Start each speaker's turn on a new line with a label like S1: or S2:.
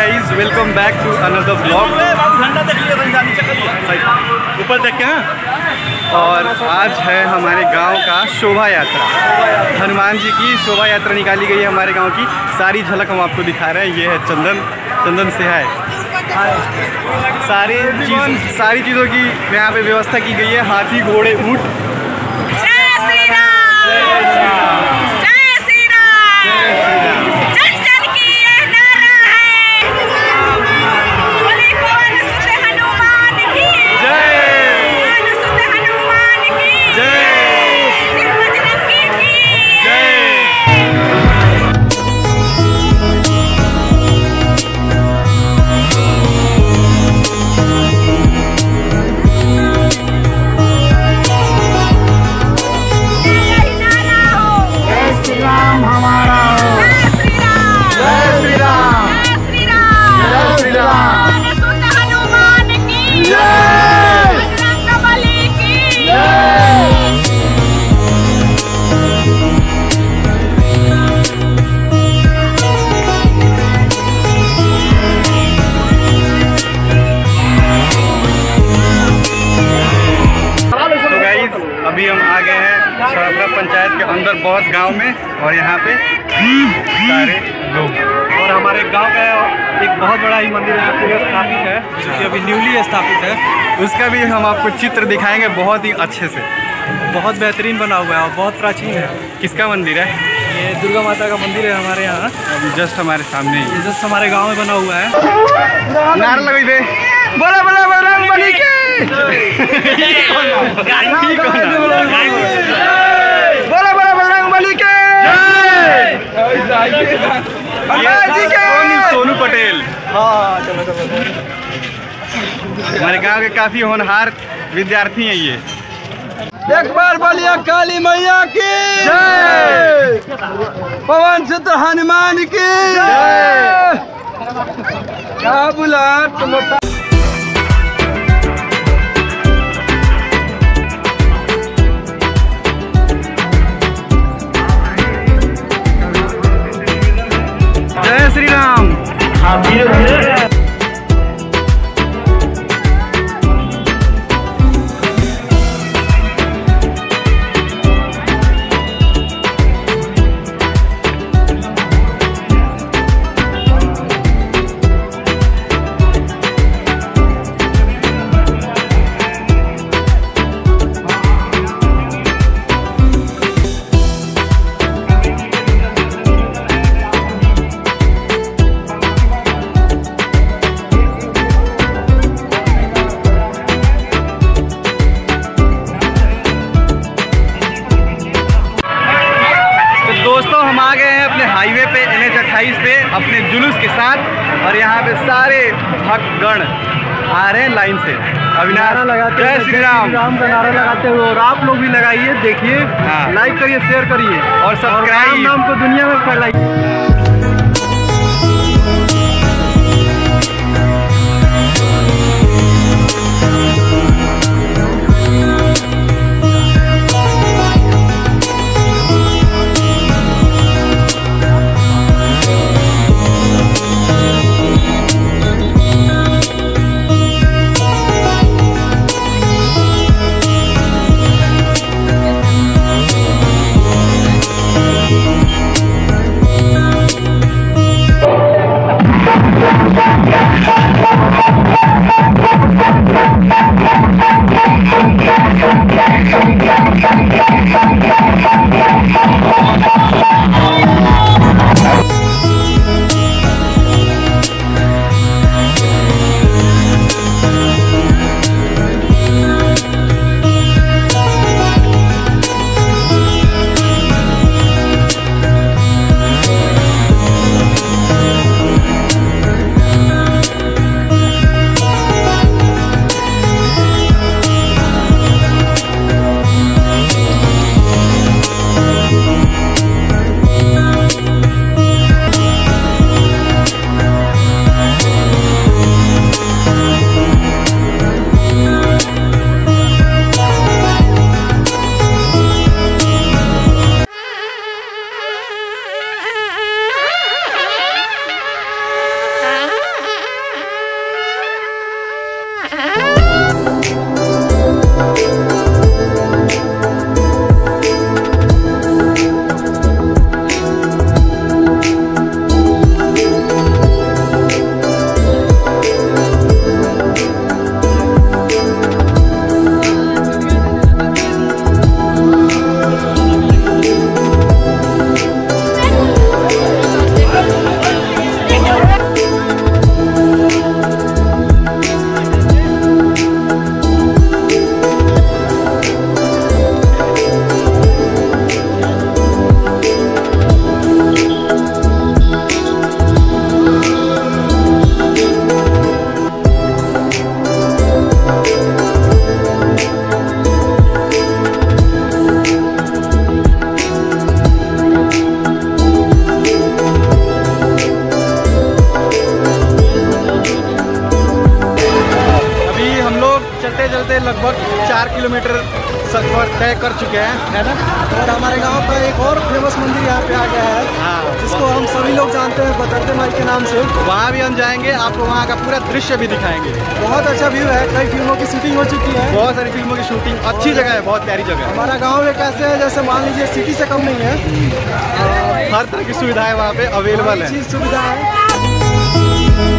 S1: Guys welcome back to another blog ऊपर देख के हाँ? और आज है हमारे गाँव का शोभा यात्रा। हनुमान जी की शोभा यात्रा निकाली गई है हमारे गाँव की। सारी झलक हम आपको दिखा रहे हैं। ये है चंदन। चंदन से है। सारी चीज़ सारी चीज़ों की यहाँ पे व्यवस्था की गई है। हाथी घोड़े ऊँट।
S2: जय श्री राम। जय श्री राम।
S1: पंचायत बहुत गाँव में और यहाँ पे सारे लोग
S3: और हमारे गाँव का एक बहुत बड़ा ही मंदिर यहाँ पे स्थापित है जो कि अभी न्यूली स्थापित है।
S1: उसका भी हम आपको चित्र दिखाएँगे बहुत ही अच्छे से।
S3: बहुत बेहतरीन बना हुआ है और बहुत प्राचीन है।
S1: किसका मंदिर है?
S3: ये दुर्गा माता का मंदिर है हमारे यहाँ।
S1: अभी जस्ट हमारे सामने ही।
S3: ये जस्ट हमारे गाँव में बना हुआ है।
S1: नारा लगे थे बोला बोला बोला बोला बजरंग बली के ये सोनू सोनू पटेल हमारे गाँव के काफ़ी होनहार विद्यार्थी हैं ये।
S4: एक बार बोलिए काली मैया की। पवन सुत हनुमान की। क्या बुला तुम
S1: जुलूस के साथ और यहाँ पे सारे भक्तगण आ रहे हैं लाइन से अविनाश जय श्री राम
S3: राम का नारा लगाते हुए और आप लोग भी लगाइए देखिए
S1: हाँ।
S3: लाइक करिए शेयर करिए
S1: और सब्सक्राइब।
S3: नाम को दुनिया में फैलाइए
S1: हैं ना?
S5: और हमारे गाँव का एक और फ़ेमस मंदिर यहाँ पे आ गया है
S1: हाँ।
S5: जिसको हम सभी लोग जानते हैं बदरते माई के नाम से।
S1: वहाँ भी हम जाएँगे आपको वहाँ का पूरा दृश्य भी दिखाएँगे।
S5: बहुत अच्छा व्यू है कई फ़िल्मों की शूटिंग हो चुकी है।
S1: बहुत सारी फ़िल्मों की शूटिंग अच्छी जगह है बहुत प्यारी जगह है।
S5: हमारा गाँव एक ऐसे है जैसे मान लीजिए सिटी से कम नहीं है।
S1: हर तरह की सुविधाएँ वहाँ पे अवेलेबल है।
S5: सुविधा है।